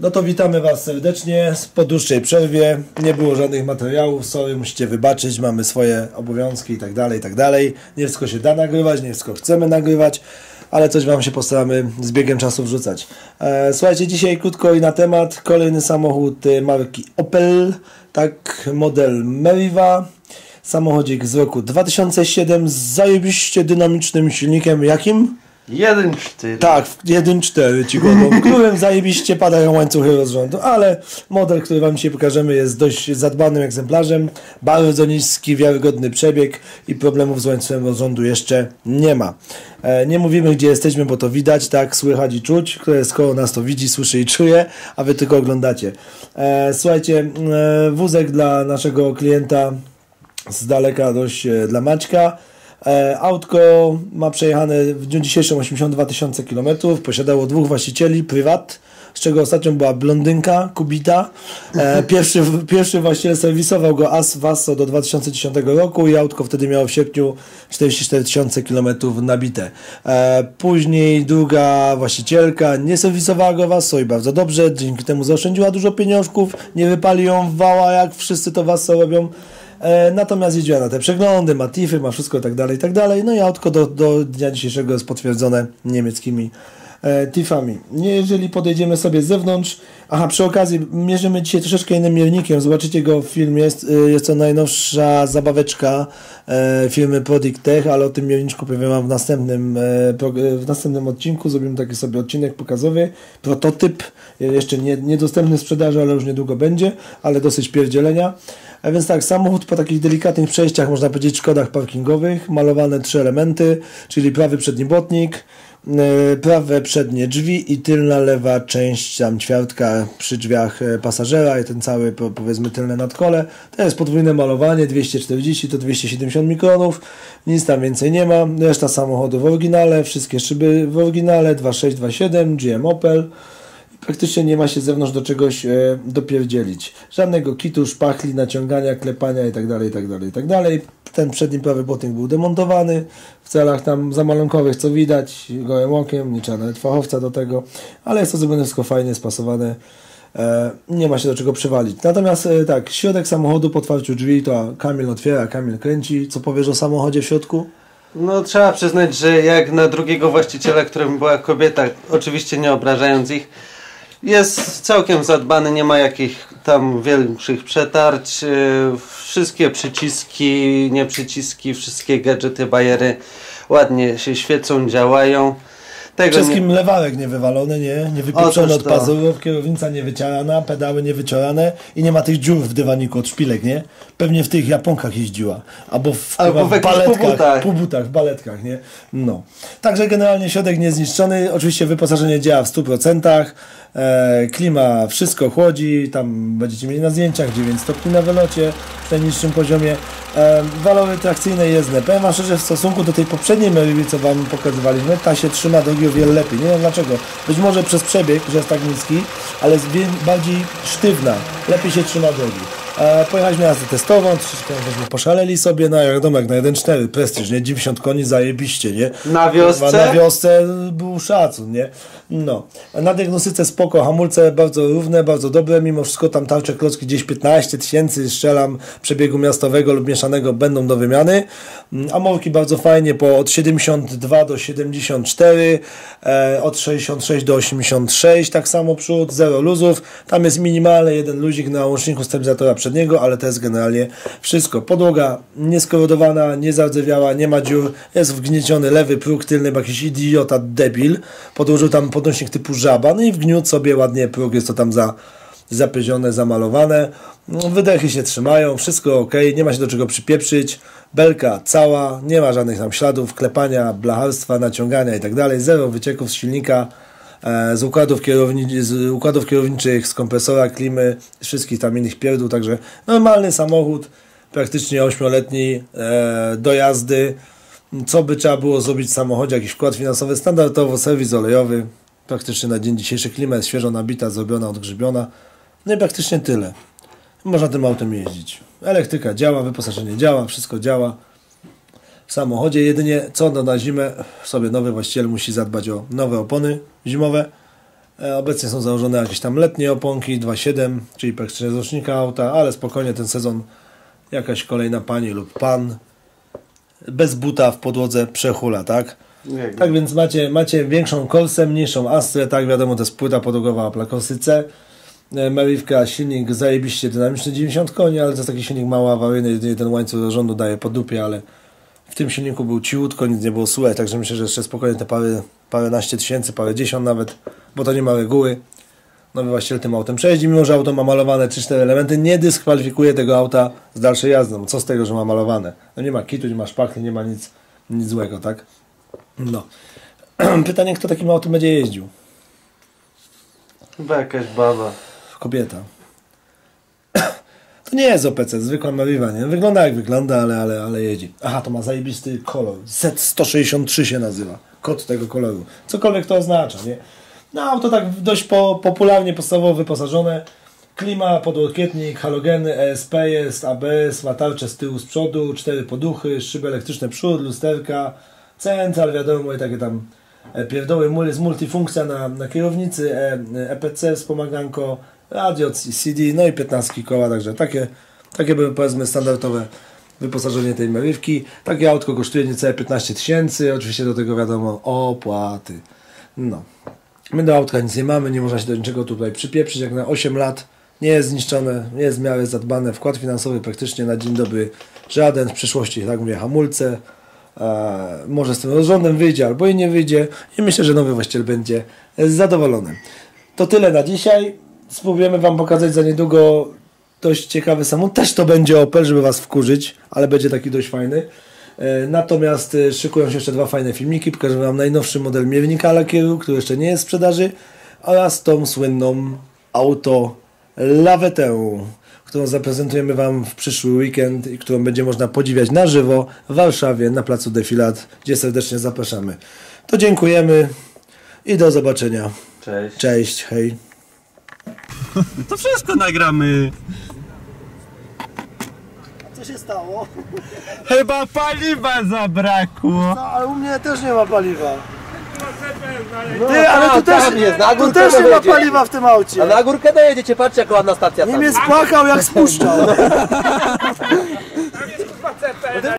No to witamy Was serdecznie po dłuższej przerwie. Nie było żadnych materiałów, sorry, musicie wybaczyć, mamy swoje obowiązki i tak dalej, i tak dalej. Nie wszystko się da nagrywać, nie wszystko chcemy nagrywać, ale coś Wam się postaramy z biegiem czasu wrzucać. E, słuchajcie, dzisiaj krótko i na temat. Kolejny samochód e, marki Opel, tak, model Meriva. Samochodzik z roku 2007 z zajebiście dynamicznym silnikiem. Jakim? 1-4. Tak, 1.4 ci godą, którym zajebiście padają łańcuchy rozrządu, ale model, który Wam dzisiaj pokażemy jest dość zadbanym egzemplarzem, bardzo niski, wiarygodny przebieg i problemów z łańcuchem rozrządu jeszcze nie ma. E, nie mówimy gdzie jesteśmy, bo to widać, tak, słychać i czuć, które skoro nas to widzi, słyszy i czuje, a Wy tylko oglądacie. E, słuchajcie, e, wózek dla naszego klienta z daleka dość dla Maćka. E, Autko ma przejechane w dniu dzisiejszym 82 tysiące kilometrów, posiadało dwóch właścicieli, prywat, z czego ostatnią była blondynka, Kubita. E, Pierwszy, pierwszy właściciel serwisował go As Vasso do 2010 roku i autko wtedy miało w sierpniu 44 tysiące kilometrów nabite. E, Później druga właścicielka nie serwisowała go Vasso i bardzo dobrze, dzięki temu zaoszczędziła dużo pieniążków, nie wypali ją w wała, jak wszyscy to Vasso robią. E, natomiast jeździła na te przeglądy, ma TIFy, ma wszystko i tak dalej, i tak dalej. No i autko do, do dnia dzisiejszego jest potwierdzone niemieckimi e, TIFami. Jeżeli podejdziemy sobie z zewnątrz, aha, przy okazji mierzymy dzisiaj troszeczkę innym miernikiem, zobaczycie go w filmie, jest, y, jest to najnowsza zabaweczka e, firmy Prodict Tech, ale o tym mierniczku powiem Wam w następnym, e, w następnym odcinku, zrobimy taki sobie odcinek pokazowy, prototyp, e, jeszcze nie, niedostępny w sprzedaży, ale już niedługo będzie, ale dosyć pierdzielenia. A więc tak, samochód po takich delikatnych przejściach, można powiedzieć, szkodach parkingowych, malowane trzy elementy, czyli prawy przedni błotnik, e, prawe przednie drzwi i tylna lewa część, tam ćwiartka przy drzwiach e, pasażera i ten cały, po- powiedzmy, tylne nadkole. To jest podwójne malowanie, 240 to 270 mikronów, nic tam więcej nie ma. Reszta samochodu w oryginale, wszystkie szyby w oryginale, 2627, GM Opel praktycznie nie ma się z zewnątrz do czegoś e, dopierdzielić. Żadnego kitu, szpachli, naciągania, klepania itd., itd., itd. Ten przedni prawy botnik był demontowany w celach tam zamalunkowych, co widać, gołym okiem, nie trzeba nawet fachowca do tego, ale jest to zrobione wszystko fajnie, spasowane. E, nie ma się do czego przywalić. Natomiast e, tak, środek samochodu po otwarciu drzwi to Kamil otwiera, Kamil kręci. Co powiesz o samochodzie w środku? No trzeba przyznać, że jak na drugiego właściciela, którym była kobieta, oczywiście nie obrażając ich, jest całkiem zadbany, nie ma jakich tam większych przetarć. yy, Wszystkie przyciski, nie przyciski, wszystkie gadżety, bajery ładnie się świecą, działają. Tego nie, Wszystkim lewarek nie wywalony, nie? Nie wypieprzony od pazurów, kierownica nie wyciarana, pedały nie wyciorane i nie ma tych dziur w dywaniku od szpilek, nie? Pewnie w tych Japonkach jeździła. Albo w, Albo w jakichś baletkach, półbutach. półbutach, w baletkach, nie? No. Także generalnie środek niezniszczony. Oczywiście wyposażenie działa w 100%. E, klima wszystko chłodzi. Tam będziecie mieli na zdjęciach 9 stopni na wylocie w najniższym poziomie. E, walory trakcyjne jezdne. Powiem Wam szczerze, w stosunku do tej poprzedniej Meriwy, co Wam pokazywaliśmy, ta się trzyma drogi o wiele lepiej. Nie wiem dlaczego. Być może przez przebieg, że jest tak niski, ale jest bardziej sztywna. Lepiej się trzyma drogi. E, pojechaliśmy jazdę testową, troszeczkę żeśmy poszaleli sobie na aerodomek na 1.4, prestiż, nie? 90 koni, zajebiście, nie? Na wiosce? Na wiosce był szacun, nie? No. Na diagnostyce spoko, hamulce bardzo równe, bardzo dobre, mimo wszystko tam tarcze klocki gdzieś 15 tysięcy, strzelam, przebiegu miastowego lub mieszanego będą do wymiany. Mm, Amorki bardzo fajnie, po od 72 do 74, e, od 66 do 86, tak samo przód, zero luzów. Tam jest minimalny jeden luzik na łączniku stabilizatora przedniego, ale to jest generalnie wszystko. Podłoga nieskorodowana, nie zardzewiała, nie ma dziur, jest wgnieciony lewy próg tylny, bo jakiś idiota, debil, podłożył tam podnośnik typu żaba, no i wgniótł sobie ładnie próg, jest to tam za zapyzione, zamalowane. No, Wydechy się trzymają, wszystko ok, nie ma się do czego przypieprzyć. Belka cała, nie ma żadnych tam śladów, klepania, blacharstwa, naciągania i tak. Zero wycieków z silnika, z układów, kierowni- z układów kierowniczych, z kompresora, klimy, wszystkich tam innych pierdół. Także normalny samochód, praktycznie 8-letni, e, do jazdy. Co by trzeba było zrobić w samochodzie? Jakiś wkład finansowy, standardowo serwis olejowy. Praktycznie na dzień dzisiejszy klima jest świeżo nabita, zrobiona, odgrzybiona. No i praktycznie tyle. Można tym autem jeździć. Elektryka działa, wyposażenie działa, wszystko działa. W samochodzie jedynie co no na zimę sobie nowy właściciel musi zadbać o nowe opony zimowe E, Obecnie są założone jakieś tam letnie oponki 2.7, czyli praktycznie z rocznika auta, ale spokojnie ten sezon jakaś kolejna pani lub pan bez buta w podłodze przechula, tak? Jak Tak więc macie, macie większą kolsę, mniejszą astrę, tak wiadomo to jest płyta podłogowa C. E, Meriwka, silnik zajebiście dynamiczny, 90 koni, ale to jest taki silnik mało awaryjny, jedynie ten łańcuch do rządu daje po dupie, ale w tym silniku był ciutko, nic nie było słychać, także myślę, że jeszcze spokojnie te parę, paręnaście tysięcy, parę dziesiąt nawet, bo to nie ma reguły. Nowy właściciel tym autem przejeździ, mimo że auto ma malowane 3-4 elementy, nie dyskwalifikuje tego auta z dalszej jazdy. No co z tego, że ma malowane? No nie ma kitu, nie ma szpachli, nie ma nic, nic złego, tak? No. Pytanie, kto takim autem będzie jeździł? Chyba jakaś baba. Kobieta. To nie jest OPC, zwykła Mariva, nie? Wygląda jak wygląda, ale, ale, ale jeździ. Aha, to ma zajebisty kolor. Z163 się nazywa. Kod tego koloru. Cokolwiek to oznacza, nie? No auto tak dość po, popularnie, podstawowo wyposażone. Klima, podłokietnik, halogeny, ESP jest, ABS, ma z tyłu, z przodu, cztery poduchy, szyby elektryczne przód, lusterka, central, wiadomo, i takie tam e, pierdoły, mury z multifunkcja na, na kierownicy, e, EPC, wspomaganko, radio, CD, no i 15 koła, także takie, takie były powiedzmy standardowe wyposażenie tej Meriwki. Takie autko kosztuje niecałe 15 tysięcy, oczywiście do tego wiadomo opłaty. No. My do autka nic nie mamy, nie można się do niczego tutaj przypieprzyć, jak na 8 lat nie jest zniszczone, nie jest w miarę zadbane, wkład finansowy praktycznie na dzień dobry żaden, w przyszłości, tak mówię, hamulce, e, może z tym rozrządem wyjdzie albo i nie wyjdzie i myślę, że nowy właściciel będzie zadowolony. To tyle na dzisiaj. Spróbujemy Wam pokazać za niedługo dość ciekawy samochód. Też to będzie Opel, żeby Was wkurzyć, ale będzie taki dość fajny. E, Natomiast e, szykują się jeszcze dwa fajne filmiki. Pokażę Wam najnowszy model miernika lakieru, który jeszcze nie jest w sprzedaży oraz tą słynną auto lawetę, którą zaprezentujemy Wam w przyszły weekend i którą będzie można podziwiać na żywo w Warszawie na placu Defilat, gdzie serdecznie zapraszamy. To dziękujemy i do zobaczenia. Cześć. Cześć, hej. To wszystko nagramy. Co się stało? Chyba paliwa zabrakło. No, ale u mnie też nie ma paliwa. No, Ty, ale tu tam, też, tam jest, na tu też nie ma paliwa w tym aucie. A na górkę dojedziecie, patrzcie jak ładna stacja tam. Niemiec płakał jak spuszczał. No